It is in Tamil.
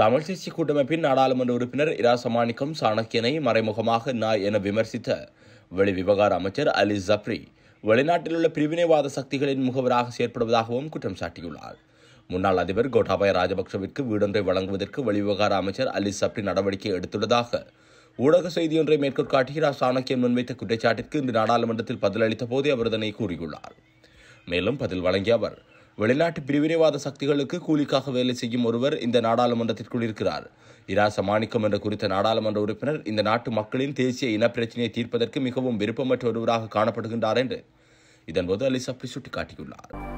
தமிழ் தேசிய கூட்டமைப்பின் நாடாளுமன்ற உறுப்பினர் இராசமாணிக்கம் சாணக்கியனை மறைமுகமாக நாய் என விமர்சித்த வெளிவிவகார அமைச்சர் அலி ஜப்ரி வெளிநாட்டில் உள்ள பிரிவினைவாத சக்திகளின் முகவராக செயற்படுவதாகவும் குற்றம் சாட்டியுள்ளார். முன்னாள் அதிபர் கோட்டாபய ராஜபக்சவிற்கு வீடொன்றை வழங்குவதற்கு வெளிவிவகார அமைச்சர் அலி சப்ரி நடவடிக்கை எடுத்துள்ளதாக ஊடக செய்தியொன்றை மேற்கோள் காட்டி சாணக்கியன் முன்வைத்த குற்றச்சாட்டிற்கு இன்று நாடாளுமன்றத்தில் பதிலளித்த போதே அவர் இதனை கூறியுள்ளார். மேலும் பதில் வழங்கிய அவர் வெளிநாட்டு பிரிவினைவாத சக்திகளுக்கு கூலிக்காக வேலை செய்யும் ஒருவர் இந்த நாடாளுமன்றத்திற்குள் இருக்கிறார். இராச மாணிக்கம் என்ற குறித்த நாடாளுமன்ற உறுப்பினர் இந்த நாட்டு மக்களின் தேசிய இனப்பிரச்சினையை தீர்ப்பதற்கு மிகவும் விருப்பமற்ற ஒருவராக காணப்படுகின்றார் என்று இதன்போது அலிசப்பை சுட்டிக்காட்டியுள்ளார்